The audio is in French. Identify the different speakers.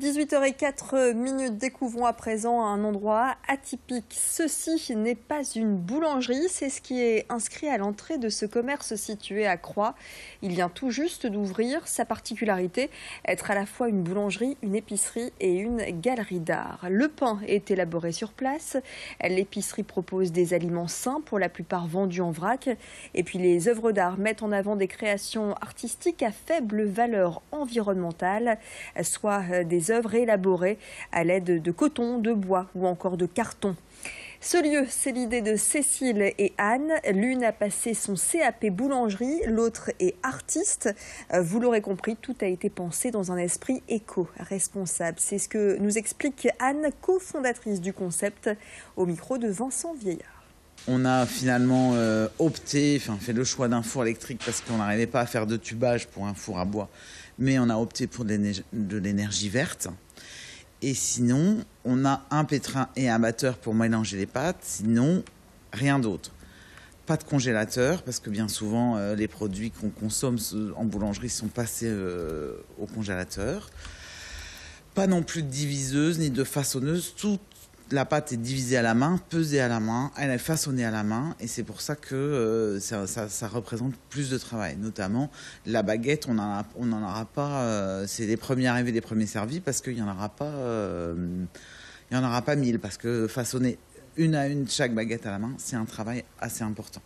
Speaker 1: 18h04 minutes, découvrons à présent un endroit atypique. Ceci n'est pas une boulangerie, c'est ce qui est inscrit à l'entrée de ce commerce situé à Croix. Il vient tout juste d'ouvrir. Sa particularité, être à la fois une boulangerie, une épicerie et une galerie d'art. Le pain est élaboré sur place. L'épicerie propose des aliments sains, pour la plupart vendus en vrac. Et puis les œuvres d'art mettent en avant des créations artistiques à faible valeur environnementale, soit des œuvres élaborées à l'aide de coton, de bois ou encore de carton. Ce lieu, c'est l'idée de Cécile et Anne. L'une a passé son CAP boulangerie, l'autre est artiste. Euh, vous l'aurez compris, tout a été pensé dans un esprit éco-responsable. C'est ce que nous explique Anne, cofondatrice du concept, au micro de Vincent Vieillard.
Speaker 2: On a finalement euh, opté, enfin fait le choix d'un four électrique parce qu'on n'arrivait pas à faire de tubage pour un four à bois, mais on a opté pour de l'énergie verte. Et sinon, on a un pétrin et un batteur pour mélanger les pâtes. Sinon, rien d'autre. Pas de congélateur, parce que bien souvent, euh, les produits qu'on consomme en boulangerie sont passés euh, au congélateur. Pas non plus de diviseuse ni de façonneuse. Tout la pâte est divisée à la main, pesée à la main, elle est façonnée à la main, et c'est pour ça que euh, ça, représente plus de travail. Notamment la baguette, on n'en aura pas. Euh, c'est les premiers arrivés, les premiers servis, parce qu'il n'y. Euh, y en aura pas mille, parce que façonner une à une chaque baguette à la main, c'est un travail assez important.